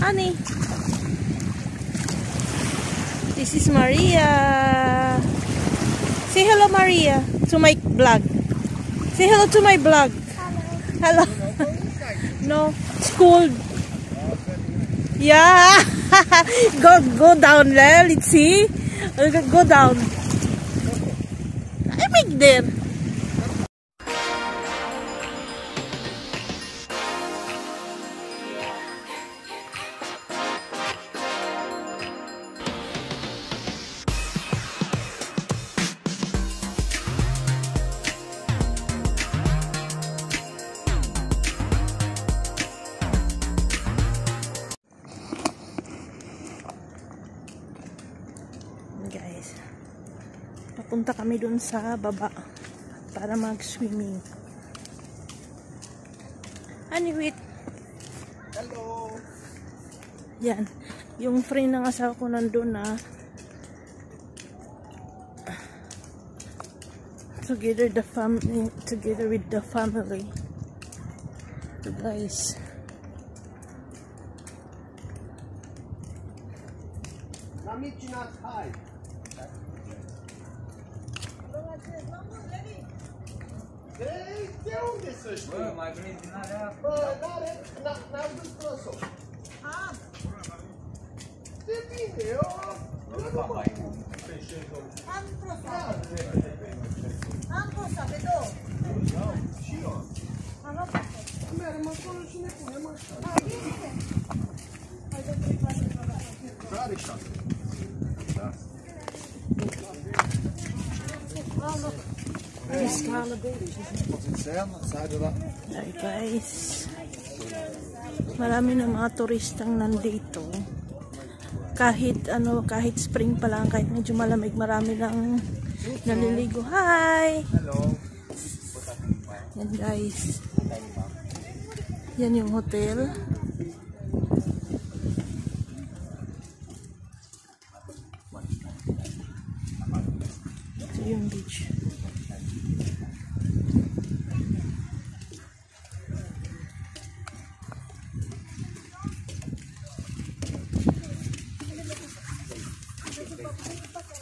Honey. This is Maria. Say hello, Maria, to my vlog. Say hello to my vlog. Hello. no, school. Yeah. go go down there. Let's see. Go down. I make there. Guys. Papunta kami dun sa baba para mag swimming wait. Hello. yan. Yung friend ng asawa ko nandun na together the family together with the family. So guys Amici nas hai. De unde să știi? Bă, mai vrei din alea? Bă, n-are, n-am dus prosul. De bine, eu... Eu nu mă. Am prosa, Da, am prosa pe două. și. Ay guys. Marami ng mga turistang nandito. Kahit ano, kahit spring pa lang, kahit medyo malamig, marami nang naliligo. Hi! Hello. Yan guys. Yan yung hotel. Ito yung beach.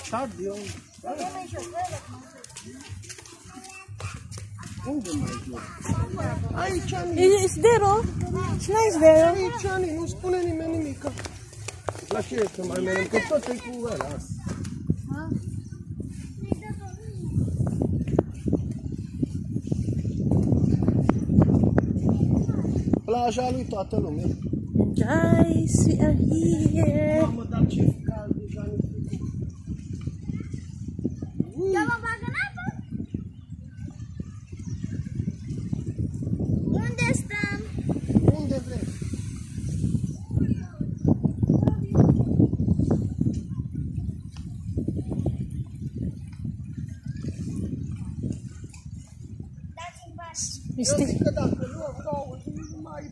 Start eu. Unde mai joc? Aici, Ani. It- It's there, oh. It's nice there. Aici, Ani, nu spune nimeni nimic. La ce să mai mergem? Că tot e cu ăla. Plaja lui toată lumea. Guys, we are here. Mamă, dar ce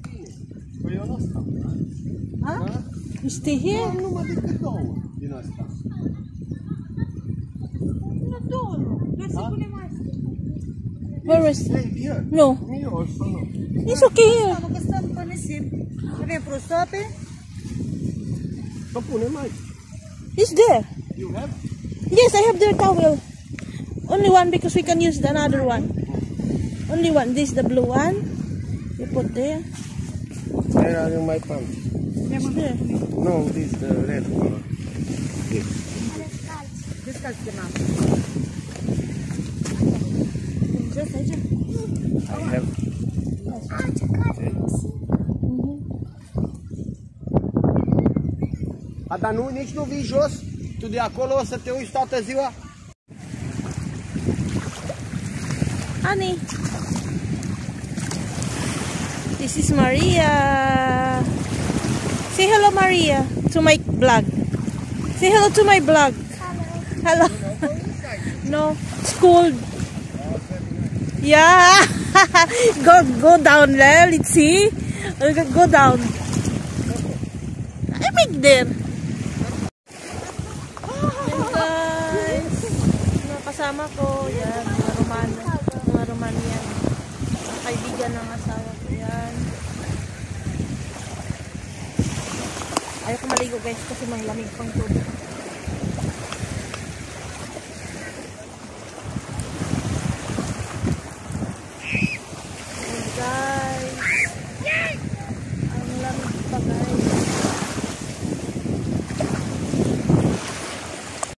bine. Păi eu nu stau, da? Huh? Da? We stay here. Luăm numai decât două din asta. Nu, două nu. Vreau să punem astea. Where is? Here. No, nu. it's okay here. Că stăm pe nisip. Avem prosoape. Să punem aici. It's there. You have? Yes, I have their towel. Only one because we can use the another one. Only one. This the blue one. You put there. Where are my pants? It's there. No, this the red color. This. Descalți de mamă. Just aici. I have. A, dar nu, nici nu vii jos? Tu de acolo o să te uiți toată ziua? Honey. This is Maria. Say hello, Maria, to my vlog. Say hello to my vlog. Hello. no, school. Yeah. go go down there. Let's see. Go down. I make. Mga kasama ko. Yan. Mga Romano. Romanian. Mga kaibigan ng asawa ko. Yan. magpaligo guys kasi mang lamig pang tubig.